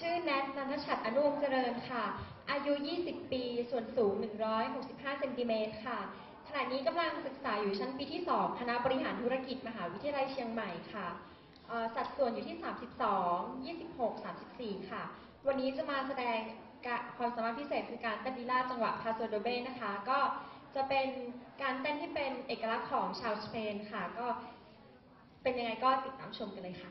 ชื่อแนทนันทชัดอนุวงศ์เจริญค่ะ อายุ 20 ปี ส่วนสูง 165 เซนติเมตรค่ะ ขณะนี้กำลังศึกษาอยู่ชั้นปีที่ 2 คณะบริหารธุรกิจมหาวิทยาลัยเชียงใหม่ค่ะ สัดส่วนอยู่ที่ 32 26 34 ค่ะ วันนี้จะมาแสดงความสามารถพิเศษคือการเต้นลีลาจังหวะพาโซโดเบนะคะ ก็จะเป็นการเต้นที่เป็นเอกลักษณ์ของชาวสเปนค่ะ ก็เป็นยังไงก็ติดตามชมกันเลยค่ะ